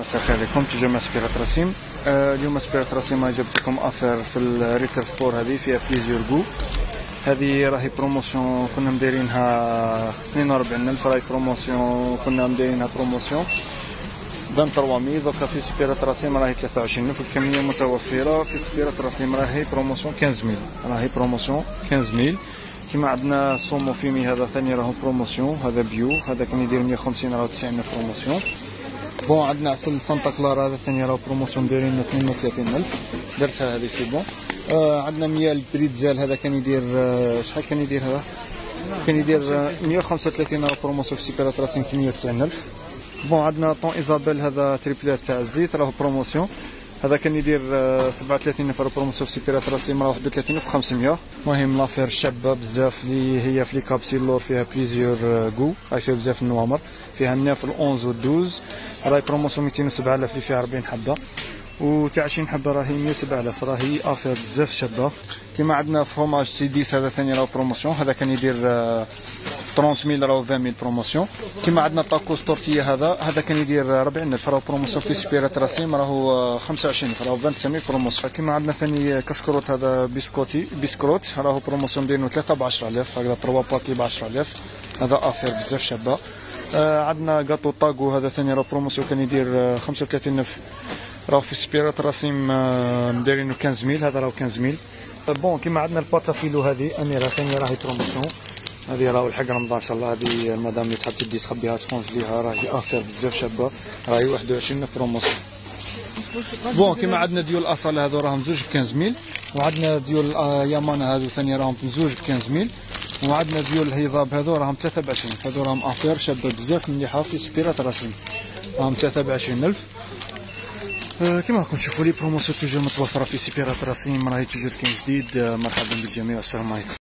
مساء الخير عليكم تجا مع supérette رسيم. آه اليوم supérette رسيم جبت لكم affaire في الريتر سبور هذه فيها plusieurs goûts هذه راهي promotion كنا مدايرينها 42000 راهي promotion كنا مدايرينها promotion 23000 دوكا في supérette رسيم راهي 23000 الكميه متوفرة. في supérette رسيم راهي promotion 15000 راهي promotion 15000 كيما عندنا ال saumon fumé هذا ثاني راهو promotion هذا بيو. هذا كان يدير 150 راهو 90 promotion بون عندنا عسل سانتا كلارا هذا ثاني راه بروموسيون دايرين 32000 درتها هذه سي بون آه عندنا ميال بريتزال هذا كان يدير آه شحال كان يدير هذا؟ كان يدير آه 135 راه بروموسيون في سيبيرات راسين 98000 بون عندنا طون إيزابيل هذا تريبلات تاع الزيت راه بروموسيون هذا كان يدير 37 نفر بروموسيون في سيبيرات راسيم راه 31 في 500 المهم لافير شابة بزاف اللي هي في لي كابسيلور فيها بليزيور كو راهي فيها بزاف النوامر. فيها ال neuf ال 11 و 12 راهي promotion 27000 اللي فيها 40 حبة. و تاع 20 حبه راهي 107000 راهي affaire بزاف شابة. كيما عندنا فروماج سي 10 هذا ثاني راه promotion. هذا كان يدير 30000 راه 20000 promotion. كيما عندنا tacos tortilla هذا. هذا كان يدير 40000 راه promotion في supérette راسيم. راهو 25000 راه 25000 promotion. كيما عندنا ثاني كاسكروت هذا biscuit casse-croûte راهو promotion دايرينو 3 ب 10000 هكذا 3 paquets ب 10000 هذا affaire بزاف شابة. آه عندنا كاطو طاغو هذا ثاني راه promotion كان يدير 35000 راه في supérette راسيم دايرينو 15000 هذا راه 15000 bon كيما عندنا ال pâte à filo هذه أميرة ثاني راهي promotion. هذه راهو الحق رمضان إن شاء الله. هذه المدام اللي تحب تدي تخبيها تخونج ليها راهي affaire بزاف شابة. راهي 21 promotion. bon كيما عندنا ديول الأصالة هذو راهم زوج ب 15000 وعندنا ديول يامانا هذو ثاني راهم زوج ب 15000 وعندنا ديول الهضاب هذو راهم 23 هذو راهم affaire شابة بزاف مليحه في supérette راسيم راهم 23000 أه كما راكم تشوفوا les promotions toujours متوفرة في supérette راسيم راهي toujours كاين جديد. مرحبا بالجميع. السلام عليكم.